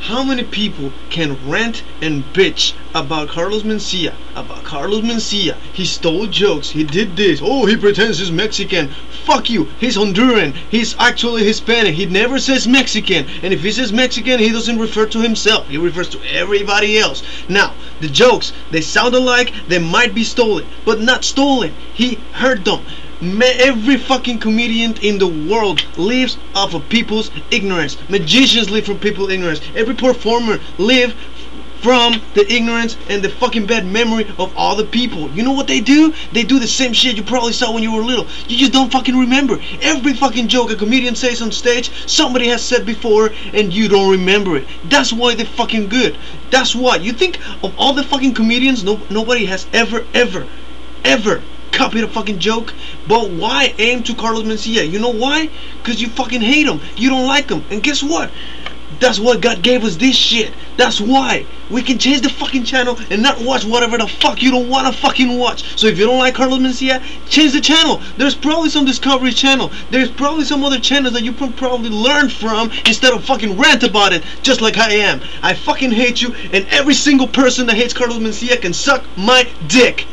how many people can rant and bitch about Carlos Mencia? About Carlos Mencia. He stole jokes. He did this. Oh, he pretends he's Mexican. Fuck you. He's Honduran. He's actually Hispanic. He never says Mexican. And if he says Mexican, he doesn't refer to himself. He refers to everybody else. Now, the jokes, they sound alike. They might be stolen, but not stolen. He heard them. Every fucking comedian in the world lives off of people's ignorance. Magicians live from people's ignorance. Every performer live from the ignorance and the fucking bad memory of all the people. You know what they do? They do the same shit you probably saw when you were little. You just don't fucking remember. Every fucking joke a comedian says on stage, somebody has said before and you don't remember it. That's why they're fucking good. That's why. You think of all the fucking comedians, no, nobody has ever, ever, ever copied a fucking joke. But why aim to Carlos Mencia? You know why? Because you fucking hate him. You don't like him. And guess what? That's why God gave us this shit. That's why. We can change the fucking channel and not watch whatever the fuck you don't want to fucking watch. So if you don't like Carlos Mencia, change the channel. There's probably some Discovery channel. There's probably some other channels that you can probably learn from instead of fucking rant about it just like I am. I fucking hate you and every single person that hates Carlos Mencia can suck my dick.